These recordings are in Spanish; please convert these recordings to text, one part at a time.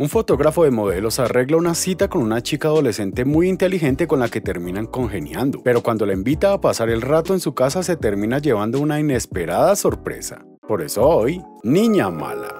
Un fotógrafo de modelos arregla una cita con una chica adolescente muy inteligente con la que terminan congeniando, pero cuando la invita a pasar el rato en su casa se termina llevando una inesperada sorpresa. Por eso hoy, Niña Mala.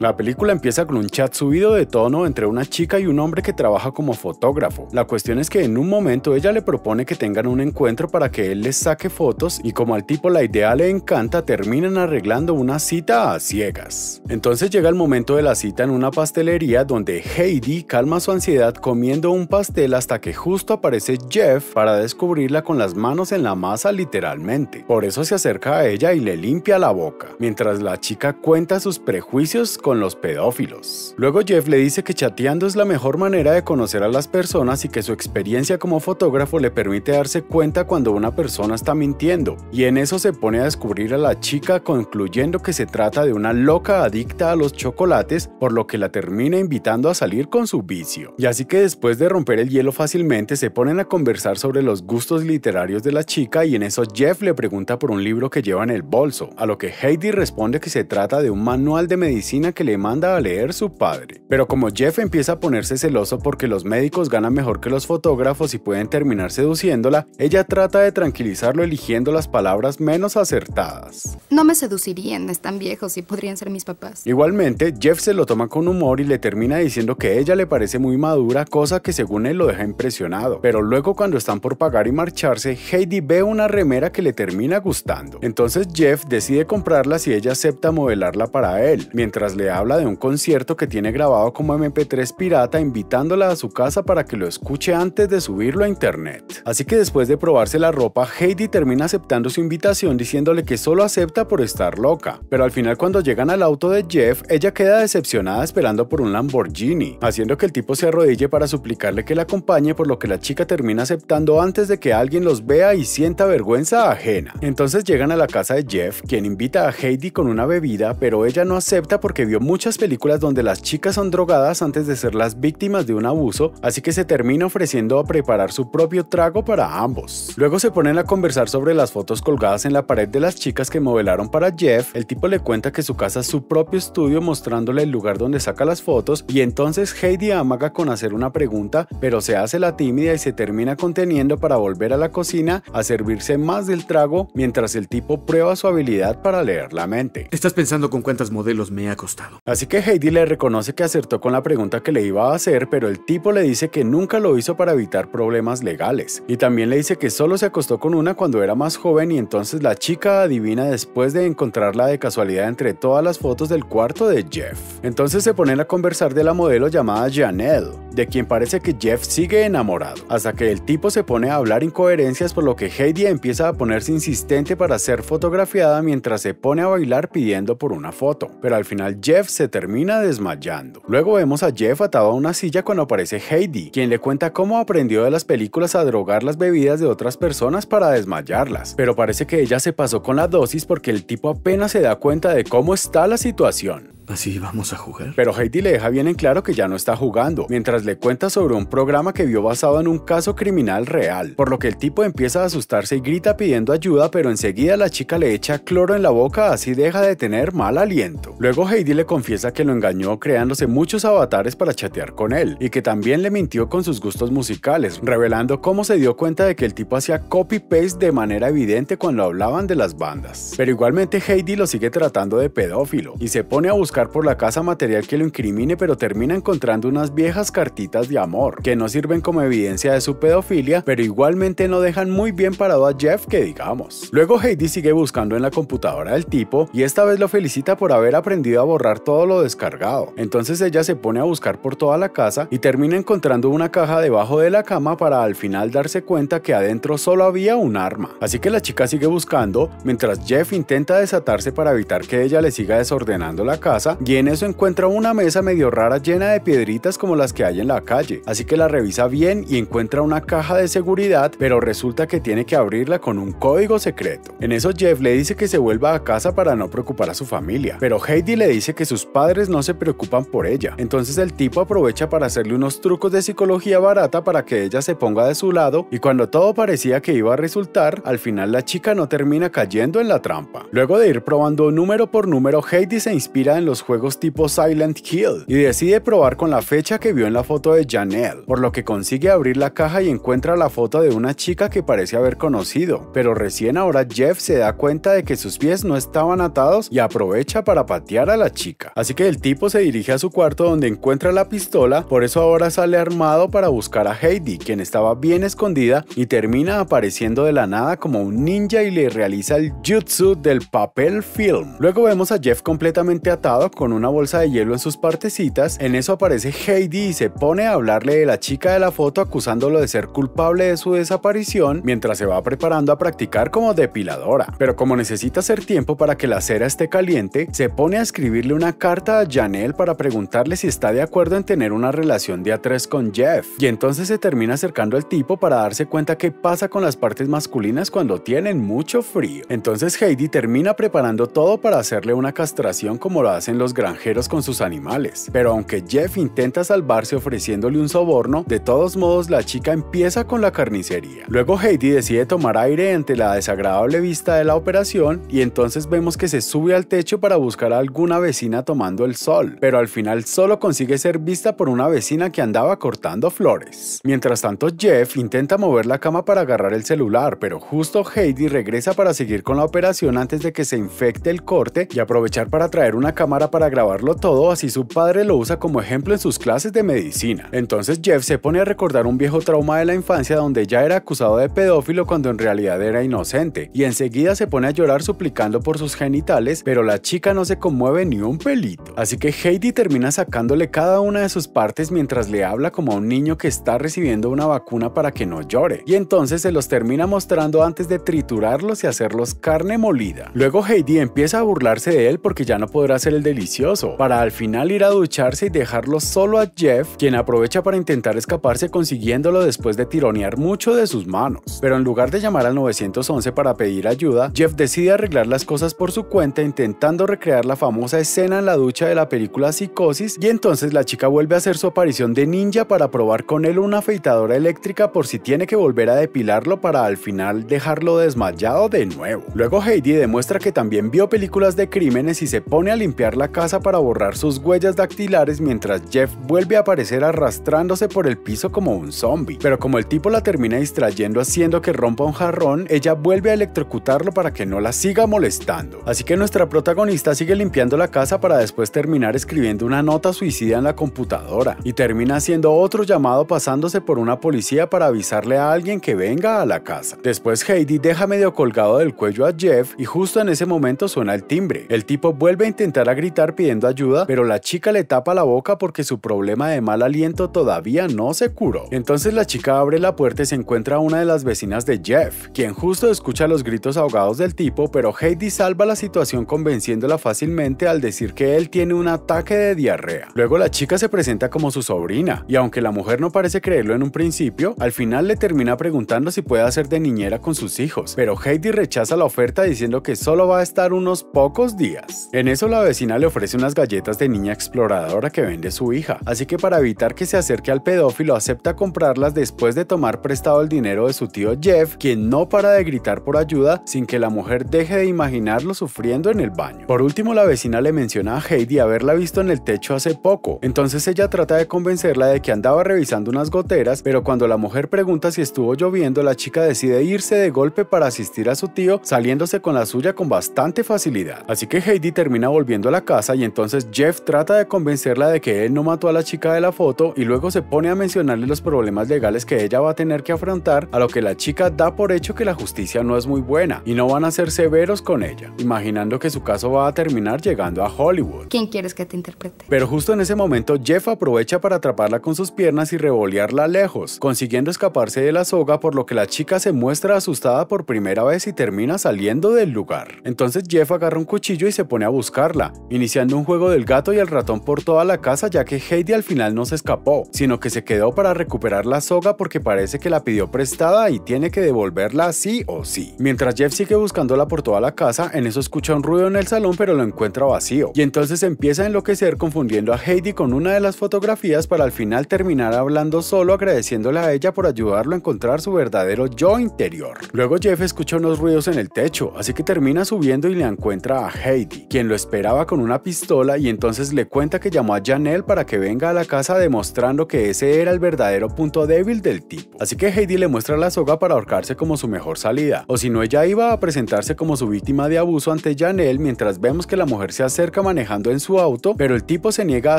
La película empieza con un chat subido de tono entre una chica y un hombre que trabaja como fotógrafo. La cuestión es que en un momento ella le propone que tengan un encuentro para que él les saque fotos y como al tipo la idea le encanta, terminan arreglando una cita a ciegas. Entonces llega el momento de la cita en una pastelería donde Heidi calma su ansiedad comiendo un pastel hasta que justo aparece Jeff para descubrirla con las manos en la masa literalmente. Por eso se acerca a ella y le limpia la boca, mientras la chica cuenta sus prejuicios con los pedófilos. Luego Jeff le dice que chateando es la mejor manera de conocer a las personas y que su experiencia como fotógrafo le permite darse cuenta cuando una persona está mintiendo, y en eso se pone a descubrir a la chica concluyendo que se trata de una loca adicta a los chocolates, por lo que la termina invitando a salir con su vicio. Y así que después de romper el hielo fácilmente se ponen a conversar sobre los gustos literarios de la chica y en eso Jeff le pregunta por un libro que lleva en el bolso, a lo que Heidi responde que se trata de un manual de medicina que le manda a leer su padre. Pero como Jeff empieza a ponerse celoso porque los médicos ganan mejor que los fotógrafos y pueden terminar seduciéndola, ella trata de tranquilizarlo eligiendo las palabras menos acertadas. No me seducirían, están viejos y podrían ser mis papás. Igualmente, Jeff se lo toma con humor y le termina diciendo que ella le parece muy madura, cosa que según él lo deja impresionado. Pero luego cuando están por pagar y marcharse, Heidi ve una remera que le termina gustando. Entonces Jeff decide comprarla si ella acepta modelarla para él, mientras le habla de un concierto que tiene grabado como MP3 pirata invitándola a su casa para que lo escuche antes de subirlo a internet. Así que después de probarse la ropa, Heidi termina aceptando su invitación diciéndole que solo acepta por estar loca. Pero al final cuando llegan al auto de Jeff, ella queda decepcionada esperando por un Lamborghini, haciendo que el tipo se arrodille para suplicarle que la acompañe por lo que la chica termina aceptando antes de que alguien los vea y sienta vergüenza ajena. Entonces llegan a la casa de Jeff, quien invita a Heidi con una bebida, pero ella no acepta porque vio muchas películas donde las chicas son drogadas antes de ser las víctimas de un abuso, así que se termina ofreciendo a preparar su propio trago para ambos. Luego se ponen a conversar sobre las fotos colgadas en la pared de las chicas que modelaron para Jeff, el tipo le cuenta que su casa es su propio estudio mostrándole el lugar donde saca las fotos y entonces Heidi amaga con hacer una pregunta, pero se hace la tímida y se termina conteniendo para volver a la cocina a servirse más del trago mientras el tipo prueba su habilidad para leer la mente. Estás pensando con cuántos modelos me ha costado. Así que Heidi le reconoce que acertó con la pregunta que le iba a hacer, pero el tipo le dice que nunca lo hizo para evitar problemas legales. Y también le dice que solo se acostó con una cuando era más joven y entonces la chica adivina después de encontrarla de casualidad entre todas las fotos del cuarto de Jeff. Entonces se ponen a conversar de la modelo llamada Janelle, de quien parece que Jeff sigue enamorado, hasta que el tipo se pone a hablar incoherencias por lo que Heidi empieza a ponerse insistente para ser fotografiada mientras se pone a bailar pidiendo por una foto. Pero al final Jeff se termina desmayando. Luego vemos a Jeff atado a una silla cuando aparece Heidi, quien le cuenta cómo aprendió de las películas a drogar las bebidas de otras personas para desmayarlas. Pero parece que ella se pasó con la dosis porque el tipo apenas se da cuenta de cómo está la situación. ¿Así vamos a jugar? Pero Heidi le deja bien en claro que ya no está jugando, mientras le cuenta sobre un programa que vio basado en un caso criminal real, por lo que el tipo empieza a asustarse y grita pidiendo ayuda, pero enseguida la chica le echa cloro en la boca así deja de tener mal aliento. Luego Heidi le confiesa que lo engañó creándose muchos avatares para chatear con él, y que también le mintió con sus gustos musicales, revelando cómo se dio cuenta de que el tipo hacía copy-paste de manera evidente cuando hablaban de las bandas. Pero igualmente Heidi lo sigue tratando de pedófilo, y se pone a buscar por la casa material que lo incrimine, pero termina encontrando unas viejas cartitas de amor, que no sirven como evidencia de su pedofilia, pero igualmente no dejan muy bien parado a Jeff que digamos. Luego Heidi sigue buscando en la computadora del tipo y esta vez lo felicita por haber aprendido a borrar todo lo descargado. Entonces ella se pone a buscar por toda la casa y termina encontrando una caja debajo de la cama para al final darse cuenta que adentro solo había un arma. Así que la chica sigue buscando mientras Jeff intenta desatarse para evitar que ella le siga desordenando la casa y en eso encuentra una mesa medio rara llena de piedritas como las que hay en la calle. Así que la revisa bien y encuentra una caja de seguridad, pero resulta que tiene que abrirla con un código secreto. En eso Jeff le dice que se vuelva a casa para no preocupar a su familia, pero Heidi le dice que sus padres no se preocupan por ella. Entonces el tipo aprovecha para hacerle unos trucos de psicología barata para que ella se ponga de su lado y cuando todo parecía que iba a resultar, al final la chica no termina cayendo en la trampa. Luego de ir probando número por número, Heidi se inspira en los los juegos tipo Silent Hill y decide probar con la fecha que vio en la foto de Janelle, por lo que consigue abrir la caja y encuentra la foto de una chica que parece haber conocido, pero recién ahora Jeff se da cuenta de que sus pies no estaban atados y aprovecha para patear a la chica. Así que el tipo se dirige a su cuarto donde encuentra la pistola, por eso ahora sale armado para buscar a Heidi, quien estaba bien escondida y termina apareciendo de la nada como un ninja y le realiza el jutsu del papel film. Luego vemos a Jeff completamente atado con una bolsa de hielo en sus partecitas, en eso aparece Heidi y se pone a hablarle de la chica de la foto acusándolo de ser culpable de su desaparición mientras se va preparando a practicar como depiladora. Pero como necesita hacer tiempo para que la cera esté caliente, se pone a escribirle una carta a Janelle para preguntarle si está de acuerdo en tener una relación de a tres con Jeff. Y entonces se termina acercando al tipo para darse cuenta qué pasa con las partes masculinas cuando tienen mucho frío. Entonces Heidi termina preparando todo para hacerle una castración como lo hacen los granjeros con sus animales. Pero aunque Jeff intenta salvarse ofreciéndole un soborno, de todos modos la chica empieza con la carnicería. Luego Heidi decide tomar aire ante la desagradable vista de la operación y entonces vemos que se sube al techo para buscar a alguna vecina tomando el sol, pero al final solo consigue ser vista por una vecina que andaba cortando flores. Mientras tanto Jeff intenta mover la cama para agarrar el celular, pero justo Heidi regresa para seguir con la operación antes de que se infecte el corte y aprovechar para traer una cámara para grabarlo todo, así su padre lo usa como ejemplo en sus clases de medicina. Entonces Jeff se pone a recordar un viejo trauma de la infancia donde ya era acusado de pedófilo cuando en realidad era inocente, y enseguida se pone a llorar suplicando por sus genitales, pero la chica no se conmueve ni un pelito. Así que Heidi termina sacándole cada una de sus partes mientras le habla como a un niño que está recibiendo una vacuna para que no llore, y entonces se los termina mostrando antes de triturarlos y hacerlos carne molida. Luego Heidi empieza a burlarse de él porque ya no podrá ser el delicioso, para al final ir a ducharse y dejarlo solo a Jeff, quien aprovecha para intentar escaparse consiguiéndolo después de tironear mucho de sus manos. Pero en lugar de llamar al 911 para pedir ayuda, Jeff decide arreglar las cosas por su cuenta intentando recrear la famosa escena en la ducha de la película Psicosis y entonces la chica vuelve a hacer su aparición de ninja para probar con él una afeitadora eléctrica por si tiene que volver a depilarlo para al final dejarlo desmayado de nuevo. Luego Heidi demuestra que también vio películas de crímenes y se pone a limpiar la casa para borrar sus huellas dactilares mientras Jeff vuelve a aparecer arrastrándose por el piso como un zombie. Pero como el tipo la termina distrayendo haciendo que rompa un jarrón, ella vuelve a electrocutarlo para que no la siga molestando. Así que nuestra protagonista sigue limpiando la casa para después terminar escribiendo una nota suicida en la computadora y termina haciendo otro llamado pasándose por una policía para avisarle a alguien que venga a la casa. Después Heidi deja medio colgado del cuello a Jeff y justo en ese momento suena el timbre. El tipo vuelve a intentar a gritar pidiendo ayuda, pero la chica le tapa la boca porque su problema de mal aliento todavía no se curó. Entonces la chica abre la puerta y se encuentra a una de las vecinas de Jeff, quien justo escucha los gritos ahogados del tipo, pero Heidi salva la situación convenciéndola fácilmente al decir que él tiene un ataque de diarrea. Luego la chica se presenta como su sobrina, y aunque la mujer no parece creerlo en un principio, al final le termina preguntando si puede hacer de niñera con sus hijos, pero Heidi rechaza la oferta diciendo que solo va a estar unos pocos días. En eso la vecina le ofrece unas galletas de niña exploradora que vende su hija, así que para evitar que se acerque al pedófilo acepta comprarlas después de tomar prestado el dinero de su tío Jeff, quien no para de gritar por ayuda sin que la mujer deje de imaginarlo sufriendo en el baño. Por último, la vecina le menciona a Heidi haberla visto en el techo hace poco, entonces ella trata de convencerla de que andaba revisando unas goteras, pero cuando la mujer pregunta si estuvo lloviendo, la chica decide irse de golpe para asistir a su tío, saliéndose con la suya con bastante facilidad. Así que Heidi termina volviendo a la casa y entonces Jeff trata de convencerla de que él no mató a la chica de la foto y luego se pone a mencionarle los problemas legales que ella va a tener que afrontar, a lo que la chica da por hecho que la justicia no es muy buena y no van a ser severos con ella, imaginando que su caso va a terminar llegando a Hollywood. ¿Quién quieres que te interprete? Pero justo en ese momento Jeff aprovecha para atraparla con sus piernas y revolearla lejos, consiguiendo escaparse de la soga por lo que la chica se muestra asustada por primera vez y termina saliendo del lugar. Entonces Jeff agarra un cuchillo y se pone a buscarla, iniciando un juego del gato y el ratón por toda la casa ya que Heidi al final no se escapó, sino que se quedó para recuperar la soga porque parece que la pidió prestada y tiene que devolverla sí o sí. Mientras Jeff sigue buscándola por toda la casa, en eso escucha un ruido en el salón pero lo encuentra vacío, y entonces empieza a enloquecer confundiendo a Heidi con una de las fotografías para al final terminar hablando solo agradeciéndole a ella por ayudarlo a encontrar su verdadero yo interior. Luego Jeff escucha unos ruidos en el techo, así que termina subiendo y le encuentra a Heidi, quien lo esperaba con una pistola y entonces le cuenta que llamó a Janelle para que venga a la casa demostrando que ese era el verdadero punto débil del tipo. Así que Heidi le muestra la soga para ahorcarse como su mejor salida, o si no ella iba a presentarse como su víctima de abuso ante Janelle mientras vemos que la mujer se acerca manejando en su auto, pero el tipo se niega a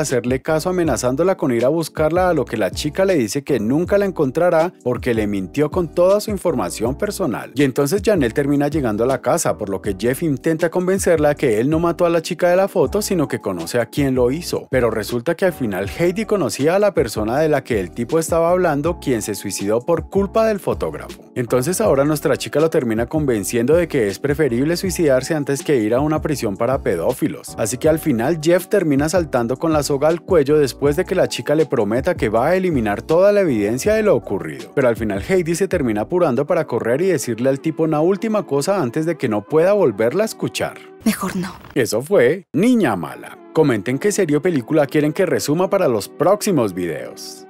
hacerle caso amenazándola con ir a buscarla a lo que la chica le dice que nunca la encontrará porque le mintió con toda su información personal. Y entonces Janelle termina llegando a la casa, por lo que Jeff intenta convencerla que él no mató a la chica de la foto, sino que conoce a quien lo hizo. Pero resulta que al final Heidi conocía a la persona de la que el tipo estaba hablando, quien se suicidó por culpa del fotógrafo. Entonces ahora nuestra chica lo termina convenciendo de que es preferible suicidarse antes que ir a una prisión para pedófilos. Así que al final Jeff termina saltando con la soga al cuello después de que la chica le prometa que va a eliminar toda la evidencia de lo ocurrido. Pero al final Heidi se termina apurando para correr y decirle al tipo una última cosa antes de que no pueda volverla a escuchar. Mejor no. Eso fue Niña Mala. Comenten qué serie o película quieren que resuma para los próximos videos.